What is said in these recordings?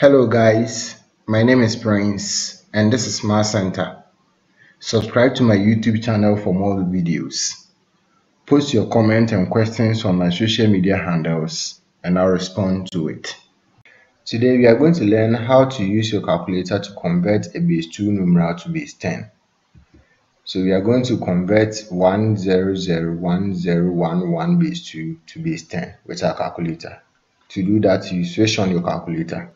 Hello guys, my name is Prince and this is Math Center. Subscribe to my YouTube channel for more videos. Post your comments and questions on my social media handles and I'll respond to it. Today we are going to learn how to use your calculator to convert a base 2 numeral to base 10. So we are going to convert 1001011 base 2 to base 10 with our calculator. To do that, you switch on your calculator.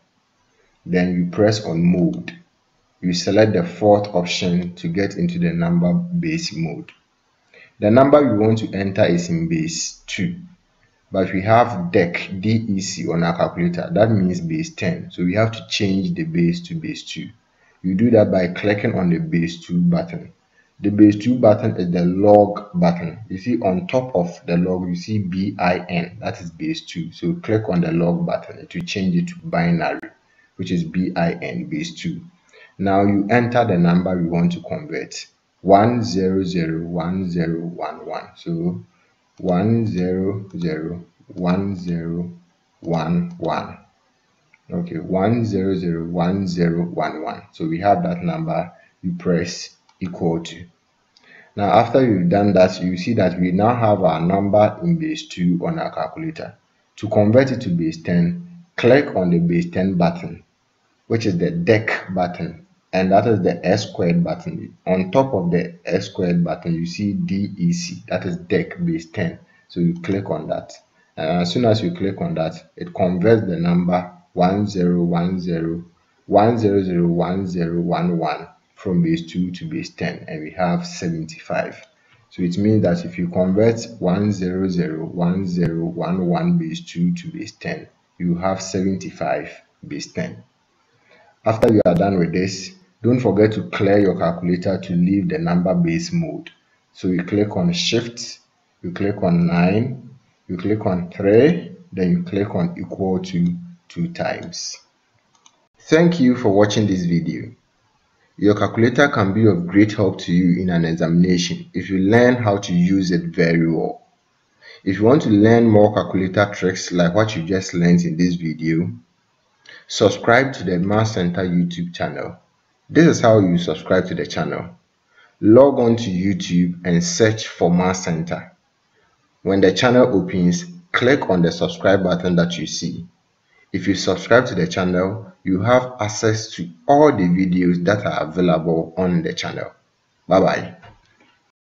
Then you press on mode. You select the fourth option to get into the number base mode. The number you want to enter is in base 2. But we have DEC, DEC on our calculator. That means base 10. So we have to change the base to base 2. You do that by clicking on the base 2 button. The base 2 button is the log button. You see on top of the log, you see BIN. That is base 2. So click on the log button to change it to binary which is BIN base 2. Now you enter the number we want to convert 1001011. So 1001011. Okay, 1001011. So we have that number. You press equal to. Now after you've done that, you see that we now have our number in base 2 on our calculator. To convert it to base 10, click on the base 10 button which is the DEC button and that is the x squared button. On top of the x squared button you see dec that is DEC base 10 so you click on that. And as soon as you click on that it converts the number 1010 1001011 from base 2 to base 10 and we have 75 so it means that if you convert 1001011 base 2 to base 10 you have 75 base 10 after you are done with this, don't forget to clear your calculator to leave the number base mode. So you click on shift, you click on 9, you click on 3, then you click on equal to 2 times. Thank you for watching this video. Your calculator can be of great help to you in an examination if you learn how to use it very well. If you want to learn more calculator tricks like what you just learned in this video, Subscribe to the Math Center YouTube channel. This is how you subscribe to the channel. Log on to YouTube and search for Math Center. When the channel opens, click on the subscribe button that you see. If you subscribe to the channel, you have access to all the videos that are available on the channel. Bye bye.